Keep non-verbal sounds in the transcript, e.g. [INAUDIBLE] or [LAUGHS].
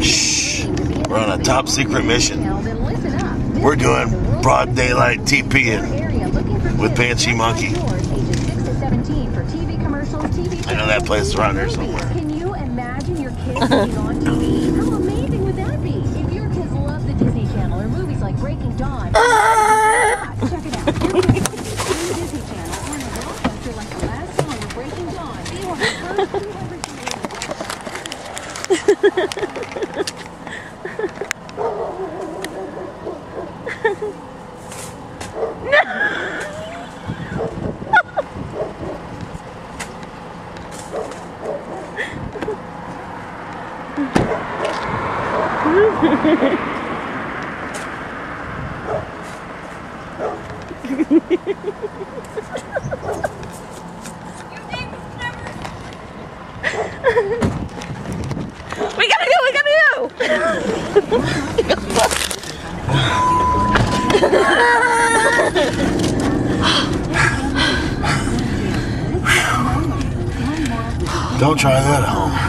Shh. We're on a top secret mission. We're doing broad daylight TPing with Banshee Monkey. I know that place is around here somewhere. Can you imagine your kids [LAUGHS] being on TV? How amazing would that be? If your kids love the Disney Channel or movies like Breaking Dawn, [LAUGHS] check it out. Your kids can see the Disney Channel and a blockbuster like the last song of Breaking Dawn. Be one of the first [LAUGHS] 200 [LAUGHS] We Don't try that at home.